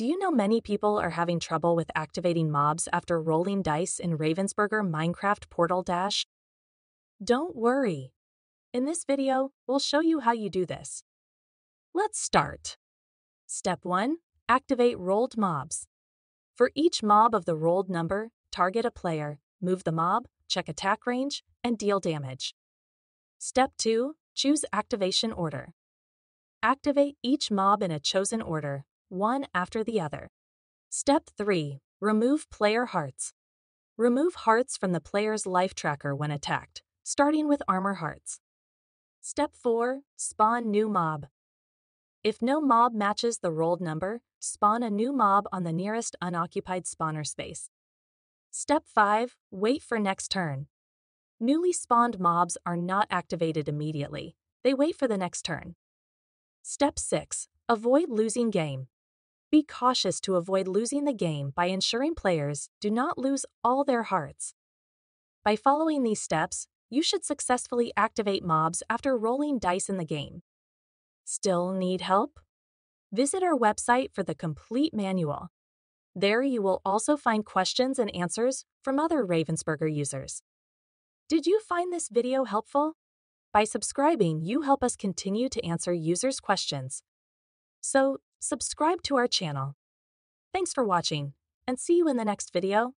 Do you know many people are having trouble with activating mobs after rolling dice in Ravensburger Minecraft Portal Dash? Don't worry. In this video, we'll show you how you do this. Let's start. Step 1. Activate rolled mobs. For each mob of the rolled number, target a player, move the mob, check attack range, and deal damage. Step 2. Choose activation order. Activate each mob in a chosen order, one after the other. Step 3. Remove player hearts. Remove hearts from the player's life tracker when attacked, starting with armor hearts. Step 4. Spawn new mob. If no mob matches the rolled number, spawn a new mob on the nearest unoccupied spawner space. Step 5. Wait for next turn. Newly spawned mobs are not activated immediately. They wait for the next turn. Step 6. Avoid losing game. Be cautious to avoid losing the game by ensuring players do not lose all their hearts. By following these steps, you should successfully activate mobs after rolling dice in the game. Still need help? Visit our website for the complete manual. There you will also find questions and answers from other Ravensburger users. Did you find this video helpful? By subscribing, you help us continue to answer users' questions. So, subscribe to our channel. Thanks for watching, and see you in the next video.